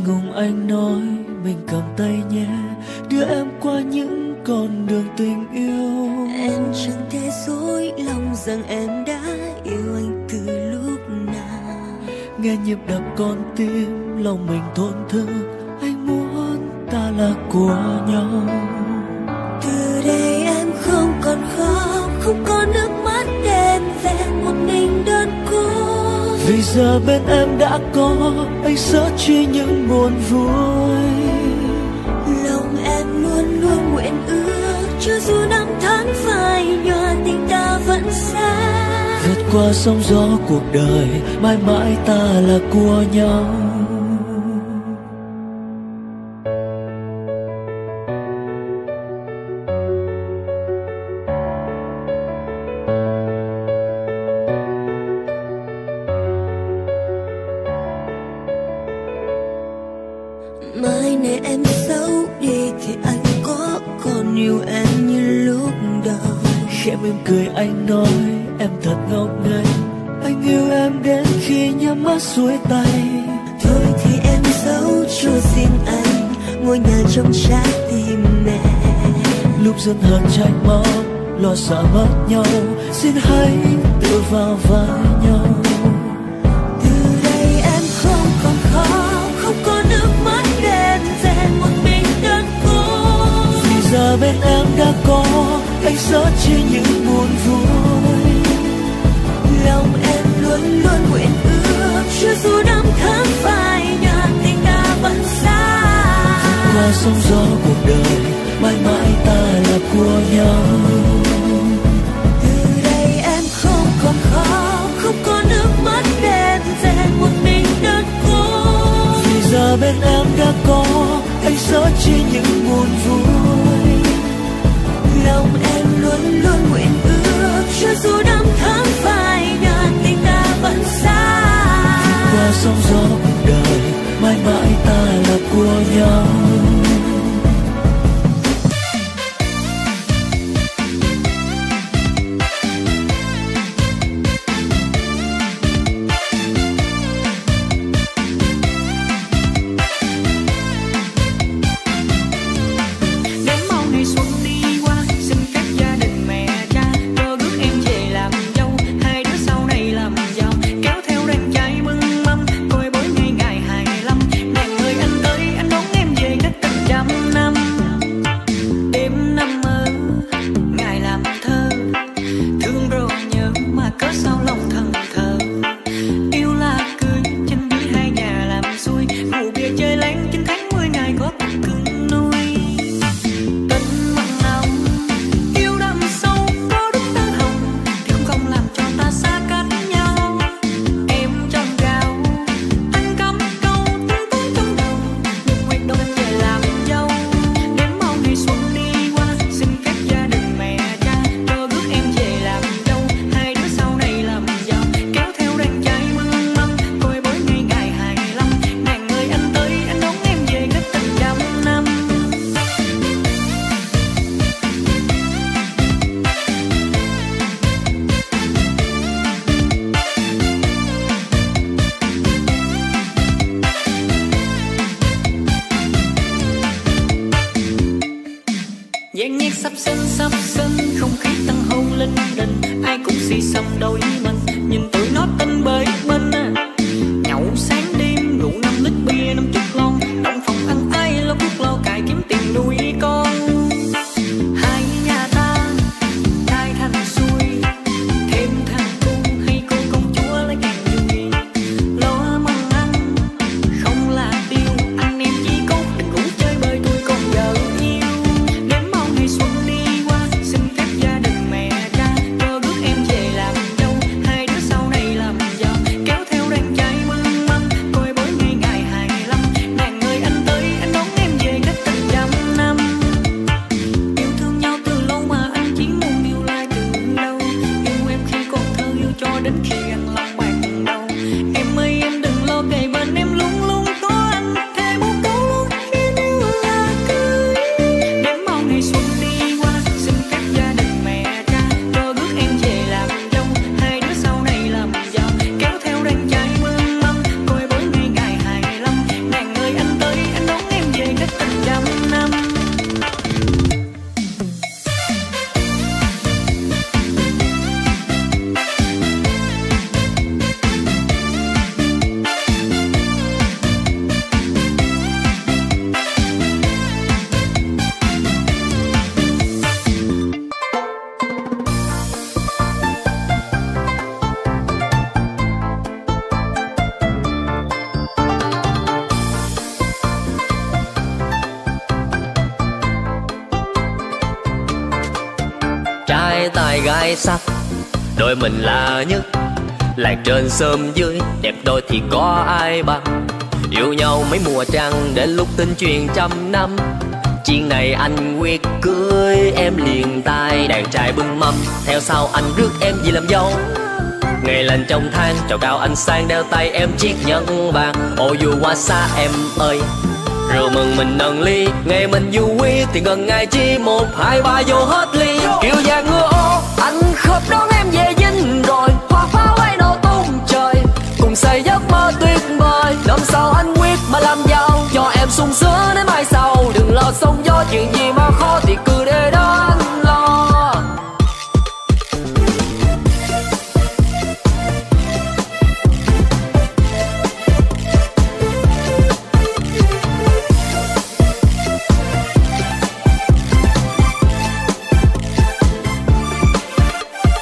ngùng anh nói mình cầm tay nhé. sóng gió cuộc đời mãi mãi ta là của nhau. Sắc. Đôi mình là nhất làng trên sớm dưới, đẹp đôi thì có ai bằng. Yêu nhau mấy mùa trăng đến lúc tin truyền trăm năm. Chuyện này anh quyết cưới em liền tay đàn trai bưng mâm. Theo sau anh rước em về làm dâu. Ngày lành trong than chào cao anh sang, đeo tay em chiếc nhẫn vàng. Ô dù qua xa em ơi. Rượu mừng mình nâng ly, ngày mình vui thì gần ngày chi một, hai ba vô hết ly. Kiểu dạng ngựa vời năm sau anh quyết mà làm giàu? Cho em sung sướng đến mai sau. Đừng lo sống gió, chuyện gì mà khó thì cứ để đó anh lo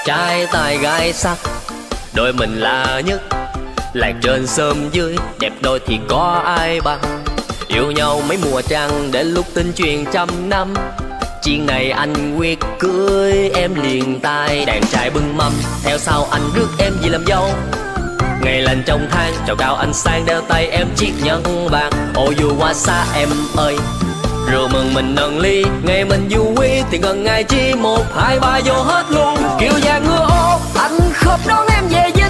trai tài gái sắc, đôi mình là nhất làng trên sớm dưới, đẹp đôi thì có ai bằng? Yêu nhau mấy mùa trăng đến lúc tin truyền trăm năm. Chuyện này anh quyết cưới em liền tay đàn trai bưng mâm. Theo sau anh rước em về làm dâu. Ngày lành trong tháng, chào cao anh sang đeo tay em chiếc nhẫn vàng. Ô dù qua xa em ơi. Rượu mừng mình nâng ly, ngày mình vui thì gần ngày chi một, hai ba vô hết luôn. Kiểu già ngựa ô, anh khớp đón em về với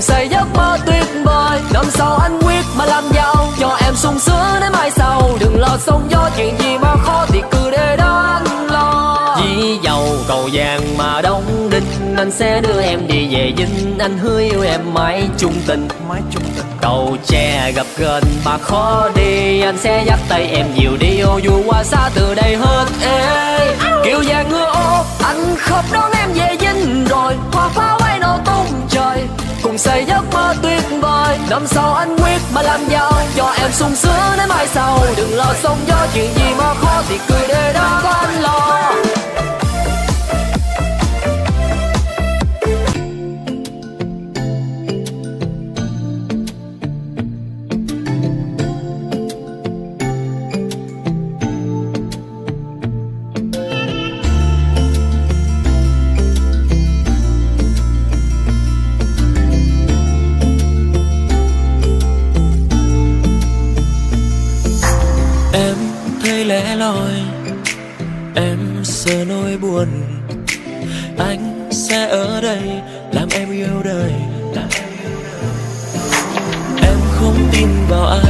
cùng xây giấc mơ tuyệt vời. Năm sau anh quyết mà làm giàu? Cho em sung sướng đến mai sau. Đừng lo sống gió chuyện gì mà khó thì cứ để đó anh lo dĩ dầu cầu vàng mà đóng đinh anh sẽ đưa em đi về dinh. Anh hứa yêu em mãi chung tình. Mái chung tình. Cầu tre gặp gần mà khó đi anh sẽ dắt tay em nhiều đi. Ô dù qua xa từ đây hết ê. Kiểu vàng ngựa ô anh khớp đón em về dinh rồi. Hoa pháo xây giấc mơ tuyệt vời. Năm sau anh quyết mà làm giàu, cho em sung sướng đến mai sau. Đừng lo sống gió, chuyện gì mà khó thì cứ để đó có anh lo. Luôn. Anh sẽ ở đây làm em yêu đời. Em không tin vào ai.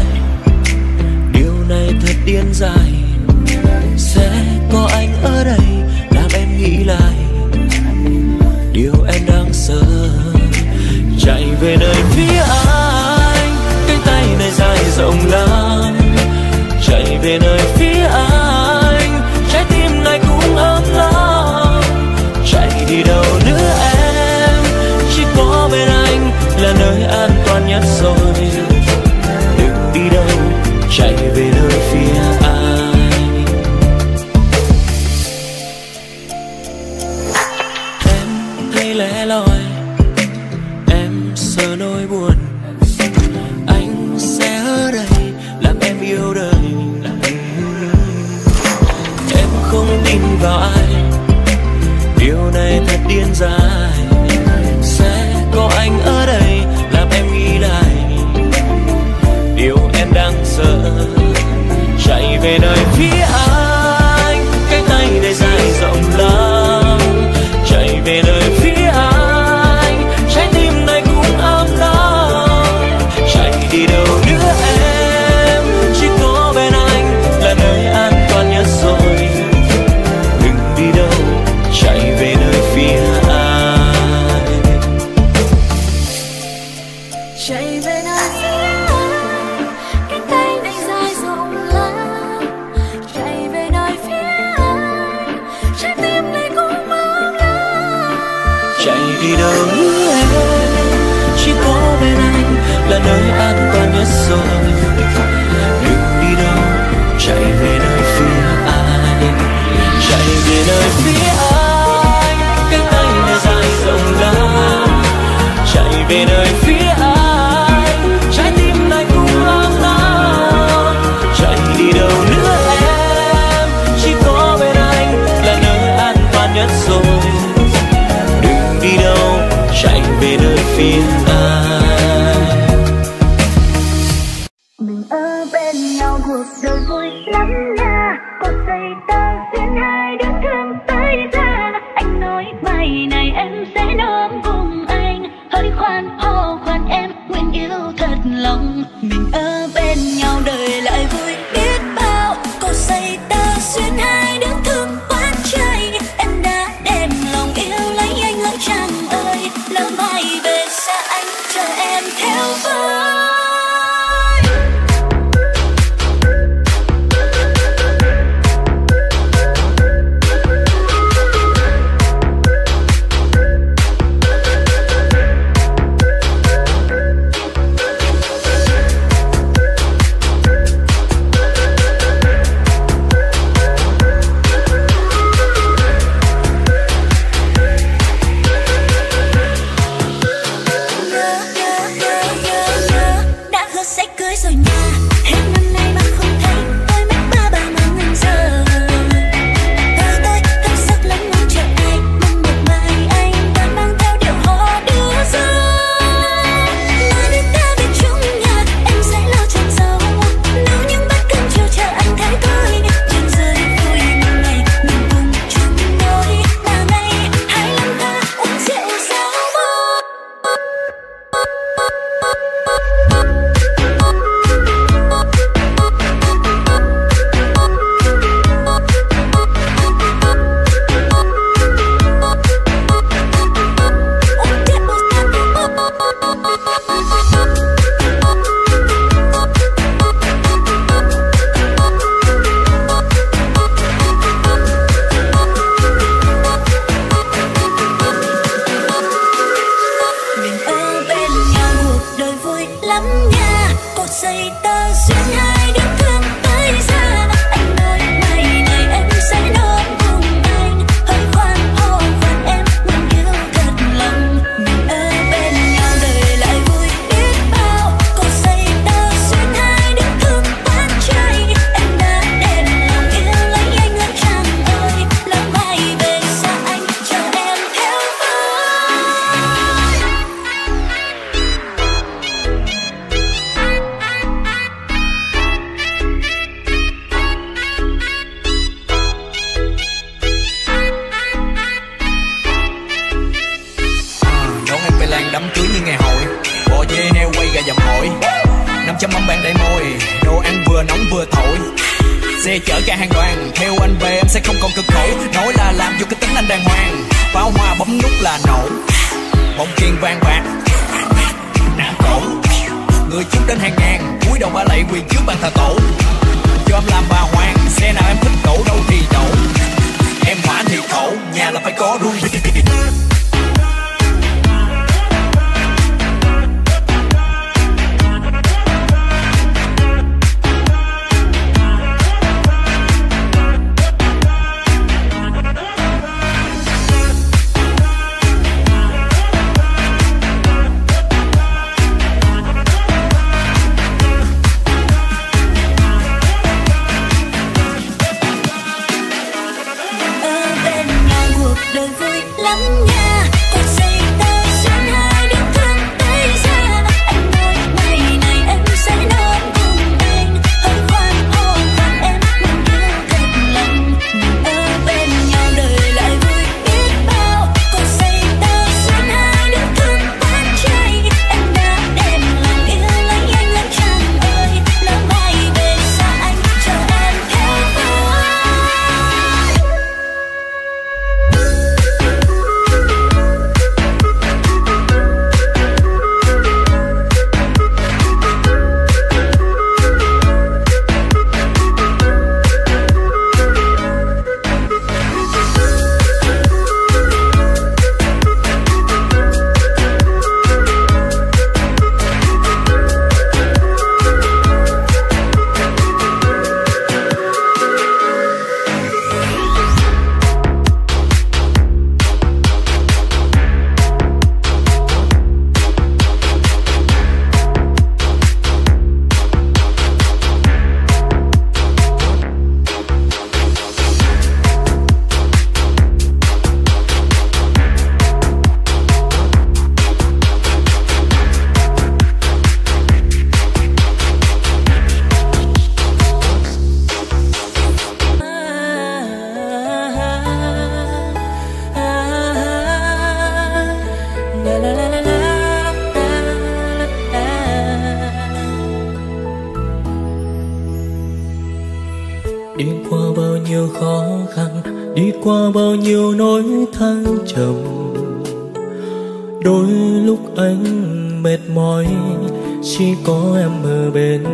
Có em ở bên,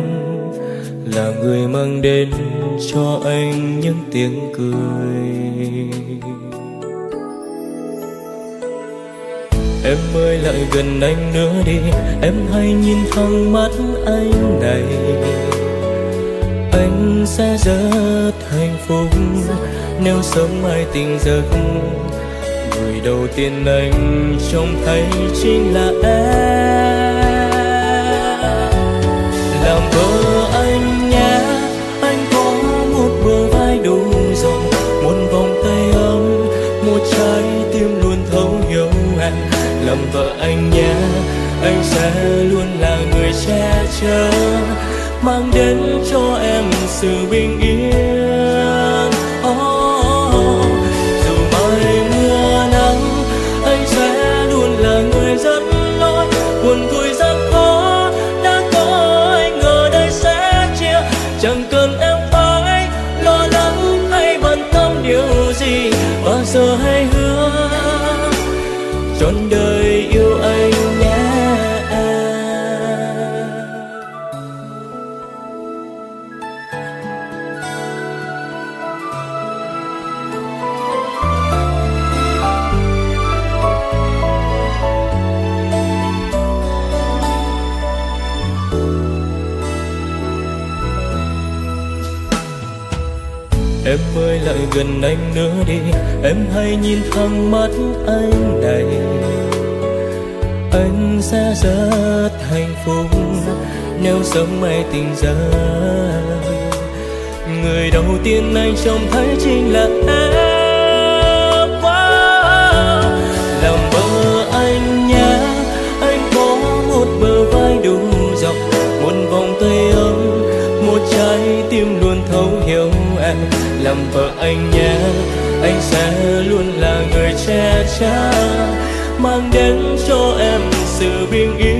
là người mang đến cho anh những tiếng cười. Em ơi, lại gần anh nữa đi, em hãy nhìn thẳng mắt anh này. Anh sẽ rất hạnh phúc nếu sớm mai tình giấc. Người đầu tiên anh trông thấy chính là em. Làm vợ anh nhé, anh có một bờ vai đủ rộng một vòng tay ấm, một trái tim luôn thấu hiểu em làm vợ anh nhé, anh sẽ luôn là người che chở, mang đến cho em sự bình yên. Trọn đời yêu anh nhé. Em ơi, lại gần anh nữa đi. Em hãy nhìn thẳng mắt anh. Sớm mai tình ra Người đầu tiên anh trông thấy chính là em. Wow. Làm vợ anh nhé Anh có một bờ vai đủ rộng, Một vòng tay ấm, Một trái tim luôn thấu hiểu em. Làm vợ anh nhé anh sẽ luôn là người che chở, mang đến cho em sự bình yên.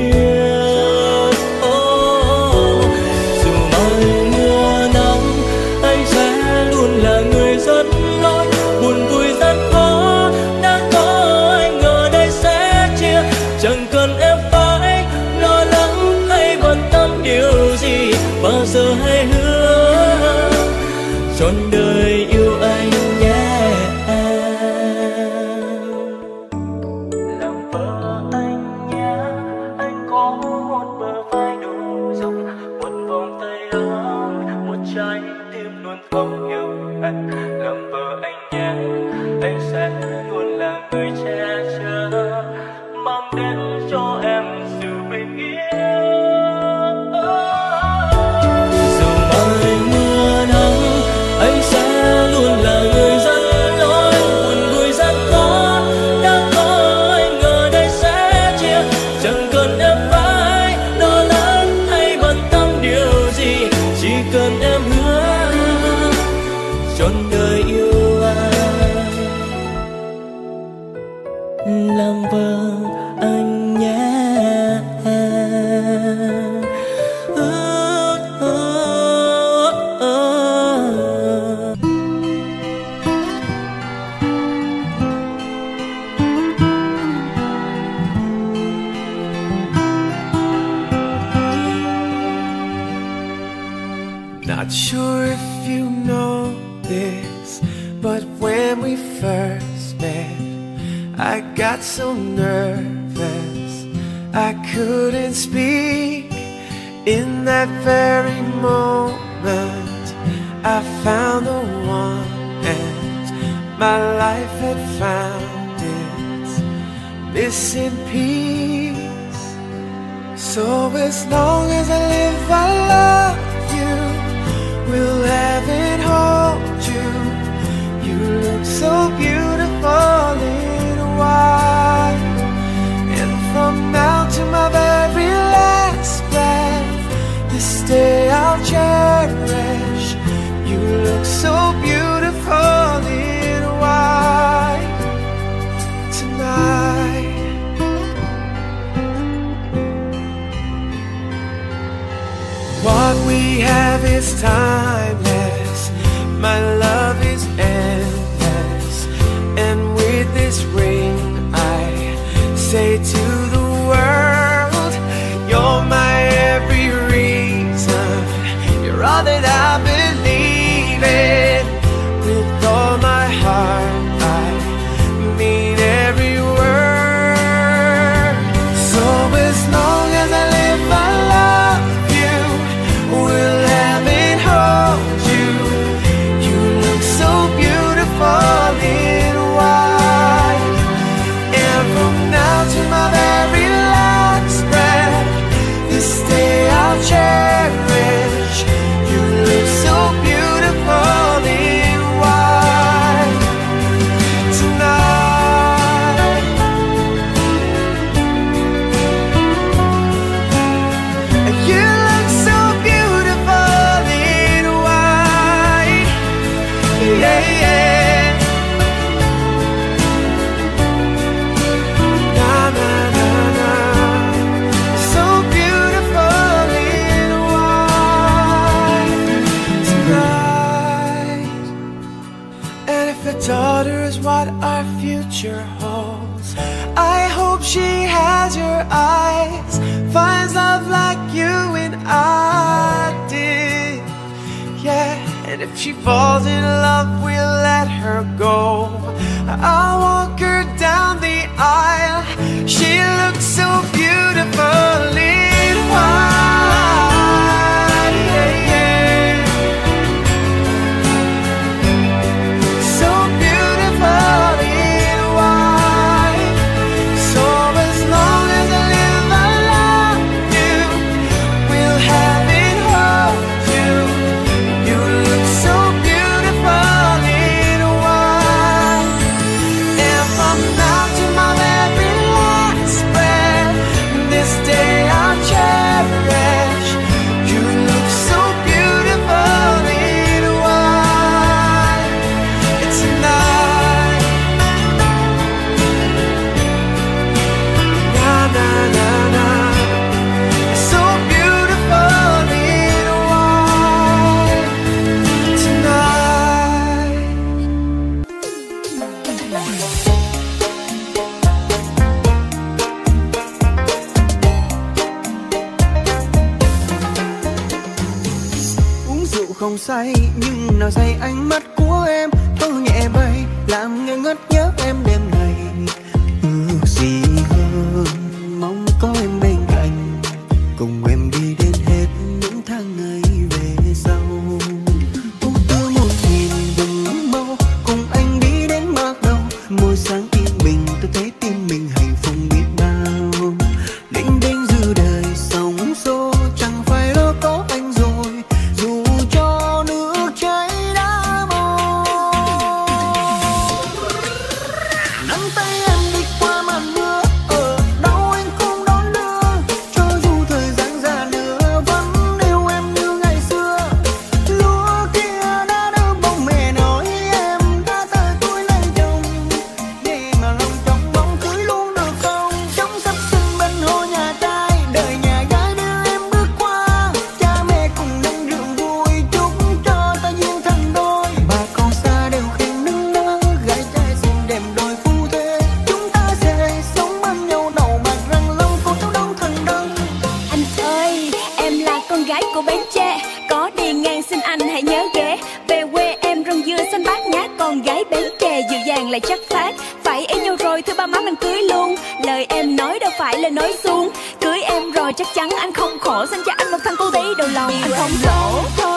tiếng chè dịu dàng lại chắc phát. Phải em nhau rồi thứ ba má mình cưới luôn. Lời em nói đâu phải là nói suông Cưới em rồi chắc chắn anh không khổ. Xin cho anh một thằng cô tí đầu lòng. Anh không khổ. thôi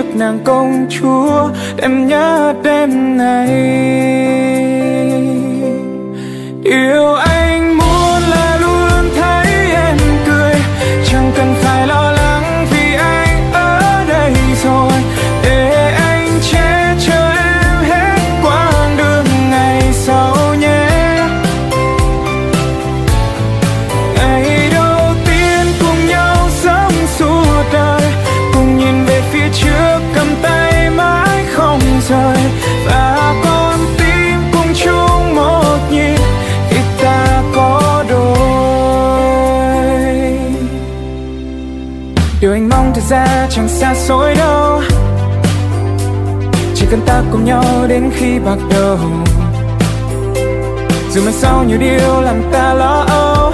nàng công chúa Em nhớ đêm này. Yêu anh cùng nhau đến khi bạc đầu. Dù mai sau nhiều điều làm ta lo âu.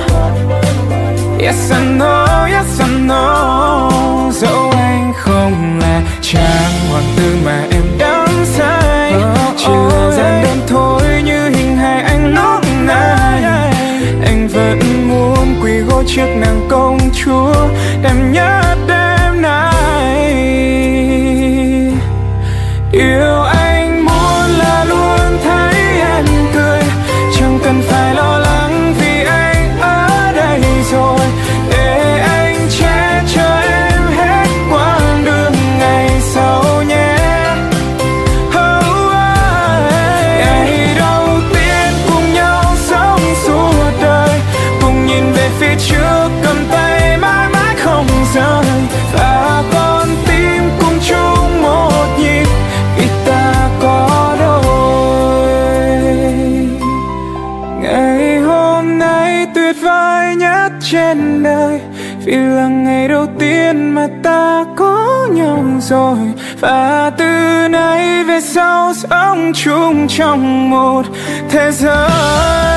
Yes I know, yes I know. Dẫu anh không là chàng hoàng tử mà em đắm say. Chỉ là gian đơn thôi như hình hài anh lúc này. Anh vẫn muốn quỳ gối trước nàng công chúa. Em nhớ chung trong một thế giới.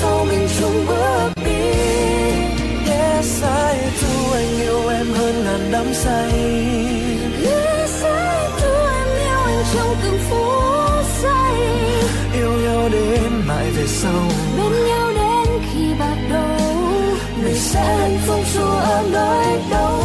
sau mình chung bước đi. Yes, I do, anh yêu em hơn ngàn đắm say. Yes, I do, em yêu anh trong từng phút giây. Yêu nhau đến mãi về sau. Bên nhau đến khi bạc đầu. Mình sẽ hạnh phúc dù ở nơi đâu.